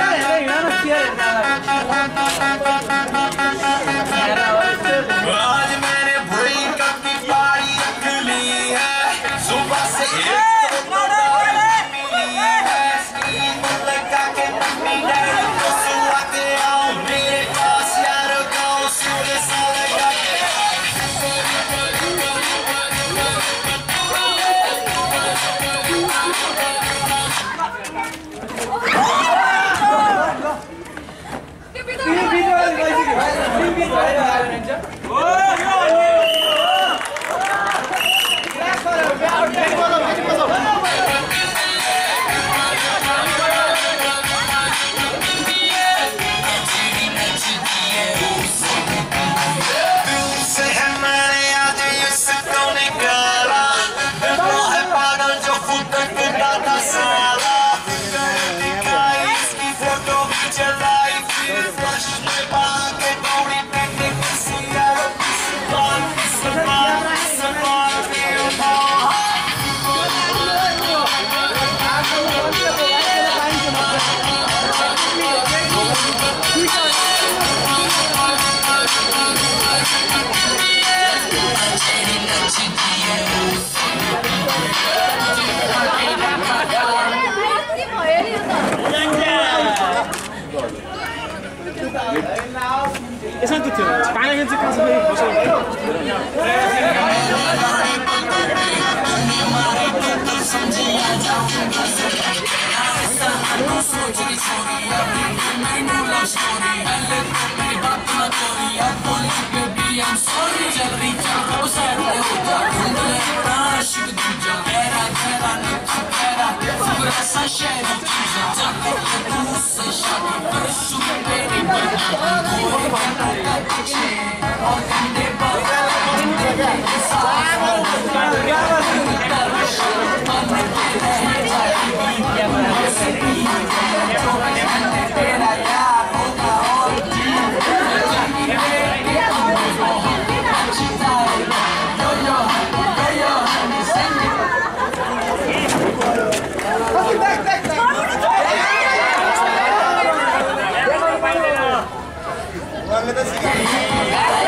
Yeah. Your life, you flush my pocket, यसो थियो पानी Sunshine Terima kasih.